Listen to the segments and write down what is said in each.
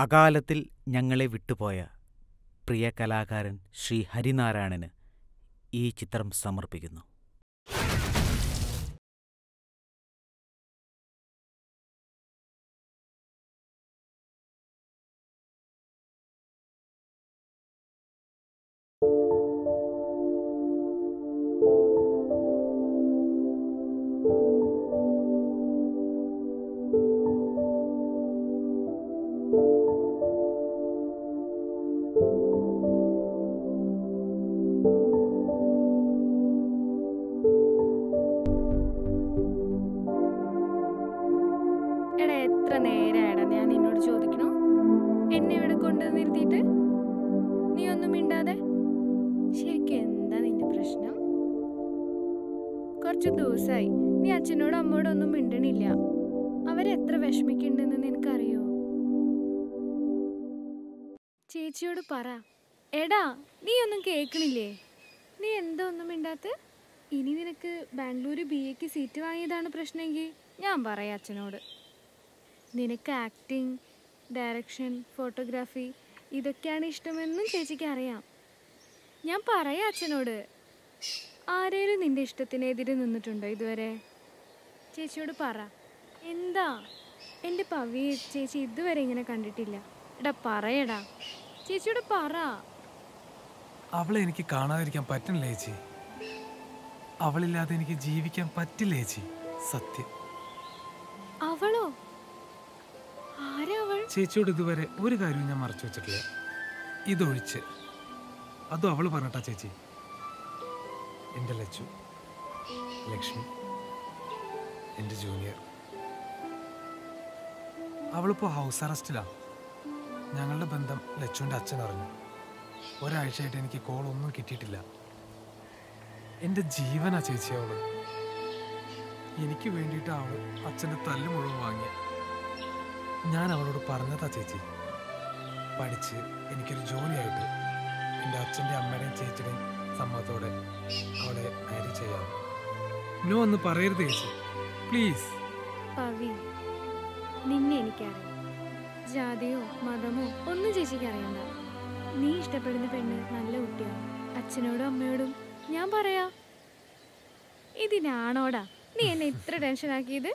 അകാലത്തിൽ ഞങ്ങളെ വിട്ടുപോയ പ്രിയ കലാകാരൻ ശ്രീ ഹരിനാരായണന് ഈ ചിത്രം സമർപ്പിക്കുന്നു. ഒന്നും മിണ്ടണില്ല. അവരെത്ര വിഷമിക്കുന്നുണ്ടെന്ന് നിനക്കറിയോ? ചേച്ചിയോട് പറ. എടാ നീ ഒന്നും കേൾക്കണില്ലേ? നീ എന്താ ഒന്നും മിണ്ടാത്ത? ഇനി നിനക്ക് ബാംഗ്ലൂർ ബി എക്ക് സീറ്റ് വാങ്ങിയതാണ് പ്രശ്നമെങ്കിൽ ഞാൻ പറയാം അച്ഛനോട്. നിനക്ക് ആക്ടിങ് ഡയറക്ഷൻ ഫോട്ടോഗ്രാഫി ഇതൊക്കെയാണ് ഇഷ്ടമെന്നും ചേച്ചിക്ക് അറിയാം. ഞാൻ പറയാം അച്ഛനോട്. ആരേലും നിന്റെ ഇഷ്ടത്തിനെതിരെ നിന്നിട്ടുണ്ടോ ഇതുവരെ? ചേച്ചിയോട് പറ. എന്താ? എന്റെ പവിയെ ചേച്ചി ഇതുവരെ ഇങ്ങനെ കണ്ടിട്ടില്ല. എടാ പറയടാ. ചേച്ചിയോട് പറ. അവളെ എനിക്ക് കാണാതിരിക്കാൻ പറ്റുന്നില്ല ചേച്ചി. അവളില്ലാതെ എനിക്ക് ജീവിക്കാൻ പറ്റില്ല ചേച്ചി. സത്യം. അവളോ? ചേച്ചിയോട് ഇതുവരെ ഒരു കാര്യവും ഞാൻ മറച്ചു വെച്ചിട്ടില്ല. ഇതൊഴിച്ച്. അതും അവൾ പറഞ്ഞിട്ടാ ചേച്ചി? എന്റെ ലച്ചു. ലക്ഷ്മി. എന്റെ ജൂനിയർ. അവളിപ്പോ ഹൗസ് അറസ്റ്റിലാ. ഞങ്ങളുടെ ബന്ധം ലച്ചുവിന്റെ അച്ഛൻ അറിഞ്ഞു. ഒരാഴ്ചയായിട്ട് എനിക്ക് കോൾ ഒന്നും കിട്ടിയിട്ടില്ല. എന്റെ ജീവനാ ചേച്ചി അവൾ. എനിക്ക് വേണ്ടിയിട്ട് അവൾ അച്ഛന്റെ തല്ല് മുഴുവൻ വാങ്ങി. ഞാൻ അവളോട് പറഞ്ഞതാ ചേച്ചി. പഠിച്ച് എനിക്കൊരു ജോലിയായിട്ട് എന്റെ അച്ഛന്റെ അമ്മയുടെയും ചേച്ചിയുടെയും സമ്മതത്തോടെ അവളെ മാരി ചെയ്യാം. നോ ഒന്ന് പറയരുത് ചേച്ചി. പ്ലീസ്. പവി നിന്നെ എനിക്കറിയാം. ജാതിയോ മതമോ ഒന്നും ചേച്ചിക്ക് അറിയണ്ട. നീ ഇഷ്ടപ്പെടുന്ന പെണ്ണ് നല്ല കുട്ടിയാണ് അച്ഛനോടും അമ്മയോടും ഞാൻ പറയാ. ഇതിനാണോടാ നീ എന്നെ ഇത്ര ടെൻഷൻ ആക്കിയത്?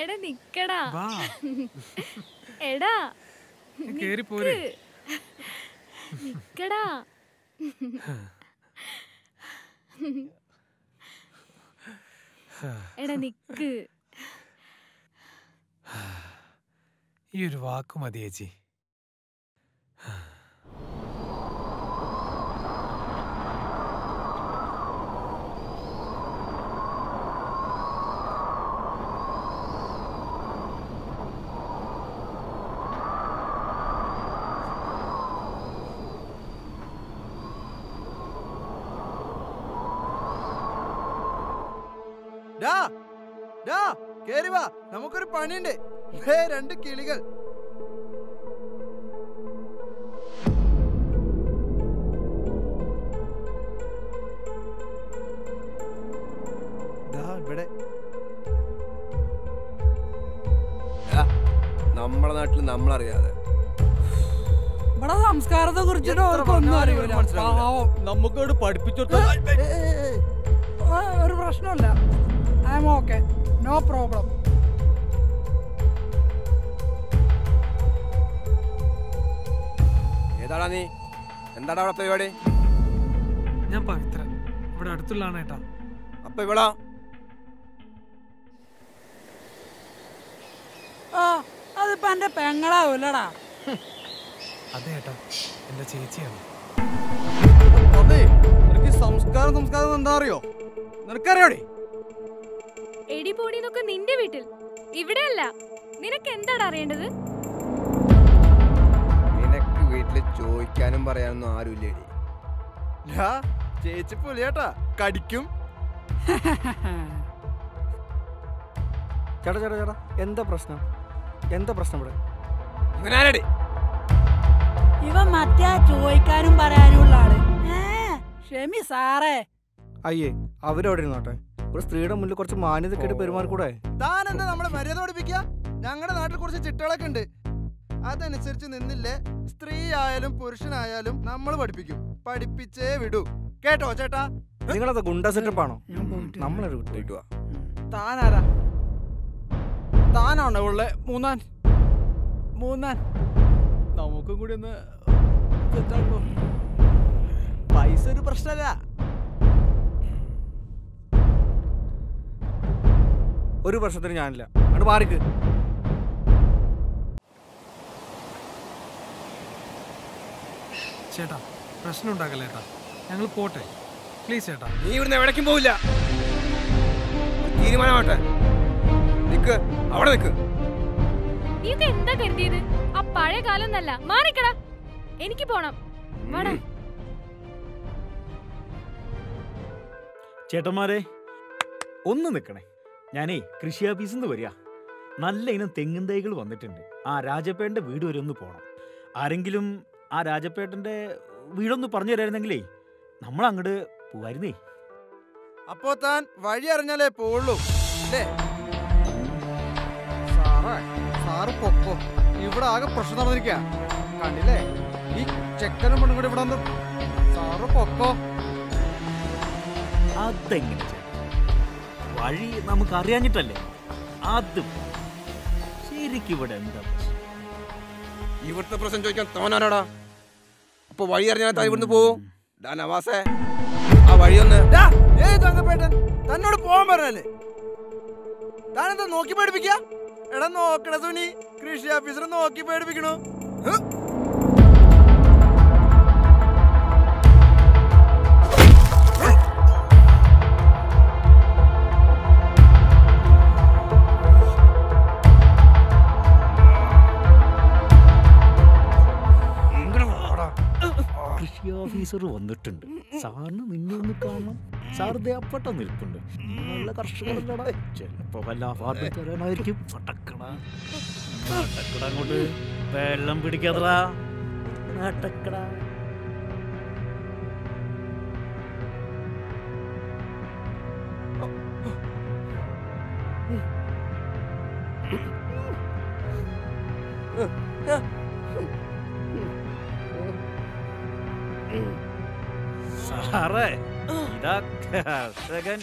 എടാ നിക്കടാ. എടാ നിക്കടാ. എടാ നിക്ക്. ഈ ഒരു വാക്ക് മതി ചേച്ചി. ഡാ ഡാ കേറി വാ. നമുക്കൊരു പണിയുണ്ട്. ഹേ രണ്ട് കിളികൾ. ദാ ഇവിടെ. നമ്മുടെ നാട്ടിൽ നമ്മളറിയാതെ. ഇവിടെ സംസ്കാരത്തെ കുറിച്ചിട്ട് പറഞ്ഞാലും അറിയില്ല. നമുക്കോട് പഠിപ്പിച്ചു ഏയ്, ഏയ്, ഏയ്. ഒരു പ്രശ്നമില്ല I M okay no problem ഏതാടാ നീ? എന്താടാ അവിടെ പരിപാടി? ഞാൻ പവിത്ര ഇവിടെ അടുത്തുള്ളതാണ് ഏട്ടാ. അപ്പൊ ഇവളാ ആ അതിപ്പോ എന്റെ പെങ്ങളാവൂലടാ. അതെ ഏട്ടാ എന്റെ ചേച്ചിയാണ്. അതെ നിനക്ക് സംസ്കാരം സംസ്കാരം എന്താ അറിയോ? നിനക്കറിയോടി? എടി പോടിന്നൊക്കെ നിന്റെ വീട്ടിൽ. ഇവിടെ അല്ല നിനക്ക് എന്താണ് അറിയേണ്ടത്? നിനക്ക് വീട്ടിൽ ചോദിക്കാനും പറയാനൊന്നും ആരുമില്ല ചേച്ചി പുലിയേട്ടാ കടിക്കും. ചേട്ടാ ചേട്ടാ ചേട്ടാ എന്താ പ്രശ്നം? എന്താ പ്രശ്നം ഇവിടെ? ഇവനാരടി? ഇവൻ മറ്റേ ചോദിക്കാനും പറയാനും ഉള്ള ആൾ ക്ഷമി സാറേ. അയ്യേ അവരവിടെ ഇരുന്നോട്ടെ. ഒരു സ്ത്രീയുടെ മുന്നിൽ കുറച്ച് മാന്യതക്കേട് പെരുമാറിക്കൂടെ? താൻ എന്താ നമ്മളെ മര്യാദ പഠിപ്പിക്കുക ഞങ്ങളുടെ നാട്ടിൽ കുറച്ച് ചിട്ടകളൊക്കെ ഉണ്ട് അതനുസരിച്ച് നിന്നില്ലേ സ്ത്രീ ആയാലും പുരുഷനായാലും നമ്മൾ പഠിപ്പിക്കും. പഠിപ്പിച്ചേ വിടൂ. കേട്ടോ ചേട്ടാ? നിങ്ങളത് ഗുണ്ട സെറ്റപ്പ് ആണോ? നമ്മളൊരു വിട്ടു പോയിട്ട് താനാരാ? താനാണോ ഉള്ളേ മൂന്നാൻ? മൂന്നാൻ. നമുക്കും കൂടി ഒന്ന് പൈസ ഒരു പ്രശ്നമല്ല. ഒരു പ്രശ്നത്തിന് ഞാനില്ല. അങ്ങോട്ട് മാറിക്ക്. ചേട്ടാ പ്രശ്നം ഉണ്ടാക്കല്ലേ ചേട്ടാ? ഞങ്ങൾ പോട്ടെ. പ്ലീസ് ചേട്ടാ. നീ ഇവിടുന്ന് എവിടേക്കും പോവില്ല. തീരുമാനമാട്ടെ നിക്ക്. അവിടെ നിക്ക്. നീക്ക് എന്താ കരുതിയത്? ആ പഴയ കാലം നല്ല മാറിക്കടാ. എനിക്ക് പോണം. വാടാ. ചേട്ടന്മാരെ ഒന്ന് നിൽക്കണേ ഞാനേ കൃഷി ഓഫീസിൽ നിന്ന് വരിക. നല്ല ഇനം തെങ്ങിൻ തൈകൾ വന്നിട്ടുണ്ട്. ആ രാജപ്പേട്ടന്റെ വീട് വരെ ഒന്ന് പോകണം ആരെങ്കിലും ആ രാജപ്പേട്ടന്റെ വീടൊന്ന് പറഞ്ഞു തരായിരുന്നെങ്കിലേ നമ്മൾ അങ്ങോട്ട് പോവായിരുന്നേ. അപ്പോ താൻ വഴി അറിഞ്ഞാലേ പോവുള്ളൂ. അല്ലേ? സാറേ സാറ് പൊക്കോ ഇവിടെ ആകെ പ്രശ്നം നടന്നിരിക്കുക കണ്ടില്ലേ? ഈ ചെക്കനും പെണ്ണും കൂടി ഇവിടെ വന്നു സാറ് പൊക്കോ. അതെങ്ങനെ വഴി നമുക്ക് അറിയാഞ്ഞിട്ടല്ലേ അത്. ശരിക്കും ഇവിടെ എന്താ പ്രശ്നം? ഇവിടുത്തെ പ്രശ്നം ചോദിക്കാൻ തോന്നാനാടാ അപ്പൊ വഴി അറിഞ്ഞാൽ താൻ ഇവിടുന്ന് പോവും? നവാസേ ആ വഴിയൊന്ന് തങ്കപ്പേട്ടൻ തന്നോട് പോവാൻ പറഞ്ഞല്ലേ? താനെന്താ നോക്കി പേടിപ്പിക്കാ? എടാ നോക്കണ സുനി കൃഷി ഓഫീസർ നോക്കി പേടിപ്പിക്കണു. ഓഫീസർ വന്നിട്ടുണ്ട്. സാറിന് നിന്നെ ഒന്ന് കാണണം. സാർ ദേ അപ്പട്ട നിൽപ്പുണ്ട്. നല്ല കർഷകരല്ലടാ ചിലപ്പോ വല്ല അവാർഡ് തരാനായിരിക്കും പട്ടക്കട പട്ടക്കട അങ്ങോട്ട്. വെള്ളം പിടിക്കാതടാ. നടക്കടാ സാറേ ഇതാ കർഷകൻ.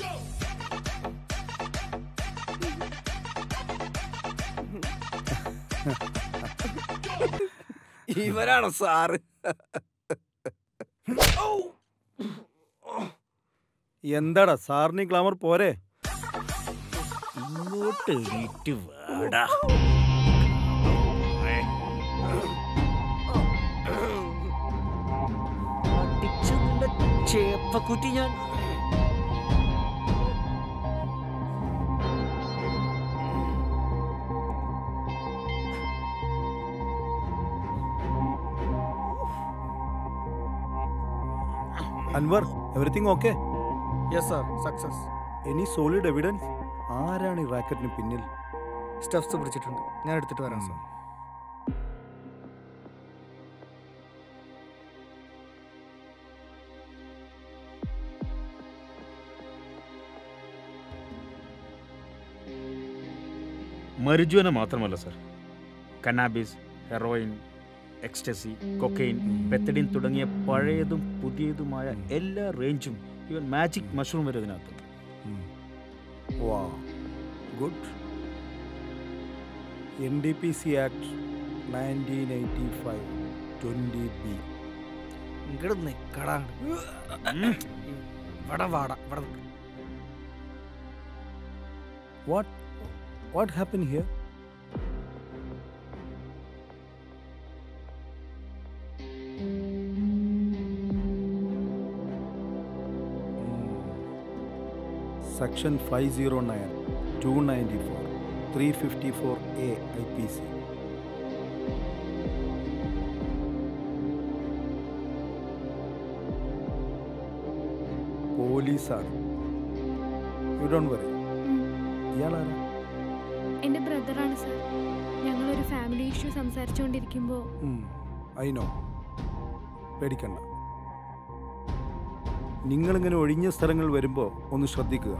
ഇവരാണോ സാറ്. എന്താടാ സാറിന് ഗ്ലാമർ പോരെ? ഇങ്ങോട്ട് എണീറ്റ് വാടാ. നിന്റെ ചേപ്പക്കുറ്റി ഞാൻ Anvar everything okay yes sir success any solid evidence ആരാണ് ഈ റാക്കറ്റിന് പിന്നിൽ? സ്റ്റെപ്സ് പിടിച്ചിട്ടുണ്ട്. ഞാൻ എടുത്തിട്ട് വരാം സാർ മരുജ്വന മാത്രമല്ല sir. Cannabis heroin ecstasy cocaine pethidine തുടങ്ങിയ പഴയതും പുതിയതുമായ എല്ലാ റേഞ്ചും ഇവൻ മാജിക് മഷ്റൂം വരെ ഇതിനകത്ത് വാ good N D P C act nineteen eighty five twenty B ഇങ്ങോട്ട് നിക്കടാ ഇവിടെ വാടാ ഇവിടെ. What what happen here section five zero nine two ninety four three fifty four A I P ഇയാളാരാ ബ്രദറാണ് സർ. ഞങ്ങളൊരു ഫാമിലി ഇഷ്യൂ സംസാരിച്ചുകൊണ്ടിരിക്കുമ്പോൾ I know. പേടിക്കണ്ട. നിങ്ങളിങ്ങനെ ഒഴിഞ്ഞ സ്ഥലങ്ങൾ വരുമ്പോൾ ഒന്ന് ശ്രദ്ധിക്കുക.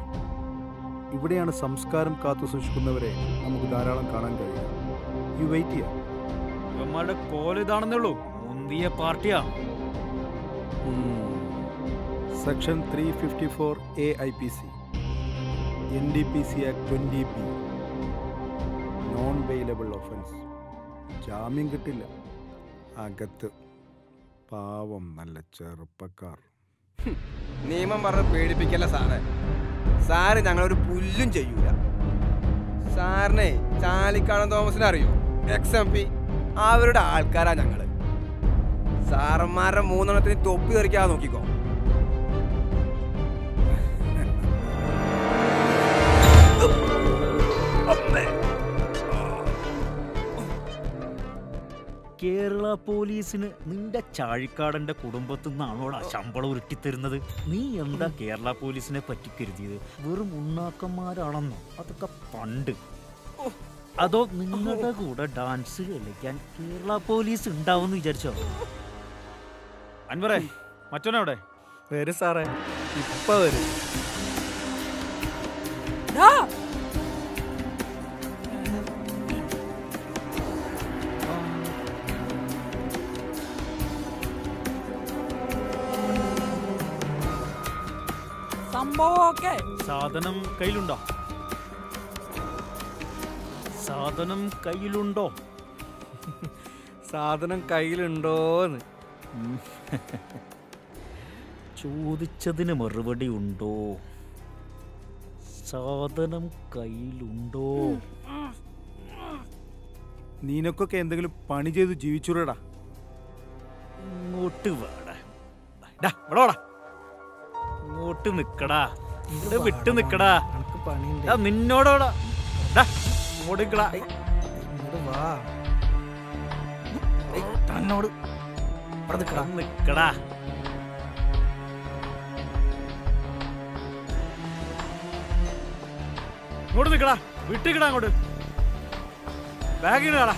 ഇവിടെയാണ് സംസ്കാരം കാത്തു സൂക്ഷിക്കുന്നവരെ നമുക്ക് ധാരാളം കാണാൻ കഴിയുക. യു വെയിറ്റ് ചെയ്യാം ഇവന്മാരുടെ കോല ഇതാണെന്നേ ഉള്ളൂ. മുന്തിയ പാർട്ടിയാ. Section three fifty four A I P C N D P C act twenty P non bailable offence ജാമ്യം കിട്ടില്ല. അകത്ത്. പാവം നല്ല ചെറുപ്പക്കാർ. നിയമം പറഞ്ഞ് പേടിപ്പിക്കല്ല സാറേ. സാറ് ഞങ്ങളൊരു പുല്ലും ചെയ്യൂല. സാറിനെ ചാലിക്കാടൻ തോമസിനെ അറിയോ? എക്സ് എം പി അവരുടെ ആൾക്കാരാ ഞങ്ങൾ. സാറന്മാരുടെ മൂന്നെണ്ണത്തിന് തൊപ്പി തെറിക്കാതെ നോക്കിക്കോ. കേരള പോലീസിന് നിന്റെ ചാഴിക്കാടന്റെ കുടുംബത്തിൽ നിന്നാണോടാ ശമ്പളം ഉരുട്ടിത്തരുന്നത്? നീ എന്താ കേരള പോലീസിനെ പറ്റി കരുതിയത്? വെറും ഉണ്ണാക്കന്മാരാണെന്നോ? അതൊക്കെ പണ്ട്. അതോ നിങ്ങളുടെ കൂടെ ഡാൻസ് കളിക്കാൻ കേരള പോലീസ് ഉണ്ടാവുമെന്ന് വിചാരിച്ചോ? അൻവറേ മറ്റോനവിടെ വരും സാറേ. ഇപ്പൊ വരും. സംഭവം ഓക്കെ സാധനം കയ്യിലുണ്ടോ? സാധനം കയ്യിലുണ്ടോ? സാധനം കയ്യിലുണ്ടോന്ന്. ചോദിച്ചതിന് മറുപടി ഉണ്ടോ? സാധനം കയ്യിലുണ്ടോ? നീനക്കൊക്കെ എന്തെങ്കിലും പണി ചെയ്ത് ജീവിച്ചുടാ ഇങ്ങോട്ട് വാടാ. ഇങ്ങോട്ട് നിക്കടാ. ഇവിടെ വിട്ട് നിക്കടാ. നിന്നോടോടാ. ഇങ്ങോട്ട് നിക്കടാ. ഇങ്ങോട്ട് തന്നോട്. നിക്കടാ. ഇങ്ങോട്ട് വിട്ടിക്കടാ അങ്ങോട്ട്. ബാഗിന് ഇടാടാ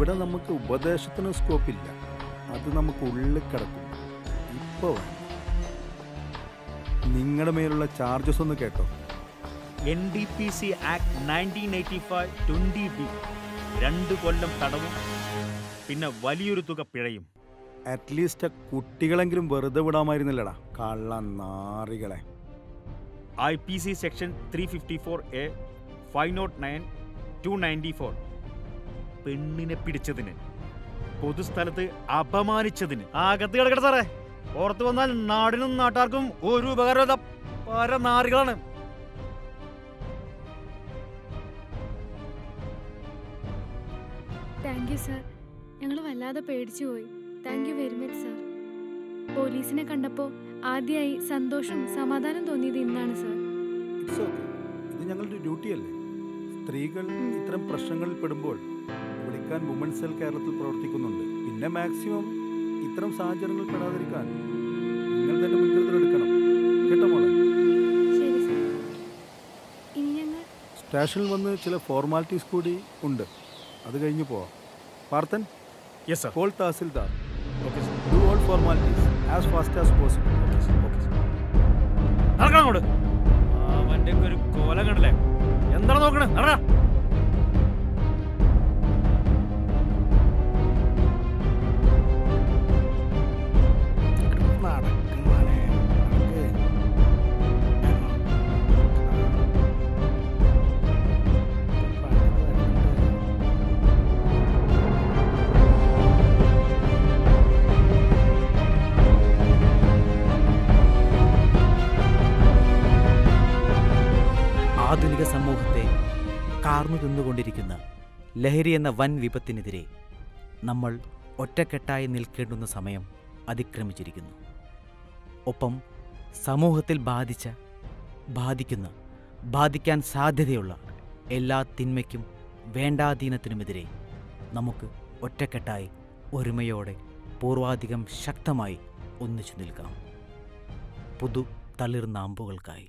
ഇവിടെ നമുക്ക് ഉപദേശത്തിന് സ്കോപ്പ് ഇല്ല. അത് നമുക്ക് ഉള്ളിൽ കിടക്കും. ഇപ്പോൾ നിങ്ങളുടെ മേലുള്ള ചാർജസ് ഒന്ന് കേട്ടോ. N D P C act nineteen eighty five twenty B രണ്ട് കൊല്ലം തടവും പിന്നെ വലിയൊരു തുക പിഴയും. അറ്റ്ലീസ്റ്റ് കുട്ടികളെങ്കിലും വെറുതെ വിടാമായിരുന്നില്ലടാ. കള്ള നാറികളെ. I P C section three fifty four A five nought nine two ninety four പെണ്ണിനെ പിടിച്ചതിന് പൊതുസ്ഥലത്ത് അപമാനിച്ചതിന്. അകത്ത് കിടക്കട്ടെ സാറേ. പുറത്ത് വന്നാൽ നാടിനും നാട്ടാർക്കും ഒരു ഉപകാരമില്ല. പല നാറികളാണ് താങ്ക് യു സർ ഞങ്ങൾ വല്ലാതെ പേടിച്ചു പോയി. Thank you very much sir പോലീസിനെ കണ്ടപ്പോൾ ആദ്യമായി സന്തോഷം സമാധാനം തോന്നിയത് ഇന്നാണ് സർ ഇത് ഞങ്ങളുടെ ഡ്യൂട്ടിയല്ലേ? സ്ത്രീകൾ ഇത്തരം പ്രശ്നങ്ങളിൽ പെടുമ്പോൾ വിളിക്കാൻ വുമൺ സെൽ കേരളത്തിൽ പ്രവർത്തിക്കുന്നുണ്ട്. പിന്നെ മാക്സിമം ഇത്തരം സാഹചര്യങ്ങൾ പെടാതിരിക്കാൻ നിങ്ങൾ തന്നെ മുൻകരുതൽ എടുക്കണം. കേട്ടോ മോളെ? സ്റ്റേഷനിൽ വന്ന് ചില ഫോർമാലിറ്റീസ് കൂടി ഉണ്ട്. അത് കഴിഞ്ഞ് പോവാം. Parthan yes sir call tahsildar. Okay sir do all formalities as fast as possible okay sir okay sir നടക്കണം അങ്ങോട്ട്. അവന്റെ ഒക്കെ ഒരു കോലം കണ്ടല്ലേ? എന്താണ് നോക്കണേ? നടക്കും ലഹരി എന്ന വൻ വിപത്തിനെതിരെ നമ്മൾ ഒറ്റക്കെട്ടായി നിൽക്കേണ്ടുന്ന സമയം അതിക്രമിച്ചിരിക്കുന്നു. ഒപ്പം സമൂഹത്തിൽ ബാധിച്ച ബാധിക്കുന്ന ബാധിക്കാൻ സാധ്യതയുള്ള എല്ലാ തിന്മയ്ക്കും വേണ്ടാധീനത്തിനുമെതിരെ നമുക്ക് ഒറ്റക്കെട്ടായി ഒരുമയോടെ പൂർവാധികം ശക്തമായി ഒന്നിച്ചു നിൽക്കാം. പുതു തളിർന്ന അമ്പുകൾക്കായി